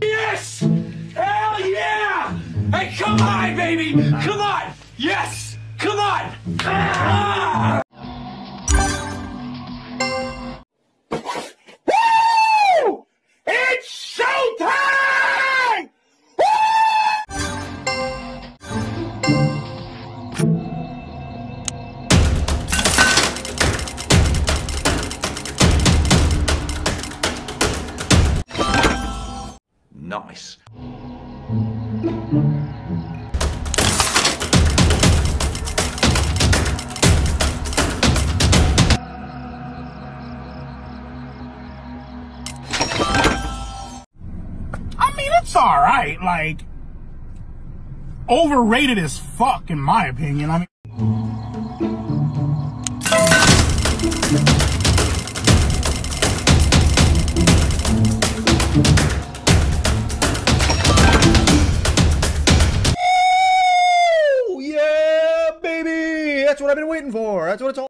Yes! Hell yeah! Hey, come on, baby! Come on! Yes! Come on! Ah! Nice. I mean, it's all right. Like, overrated as fuck, in my opinion. I mean, That's what I've been waiting for. That's what it's all.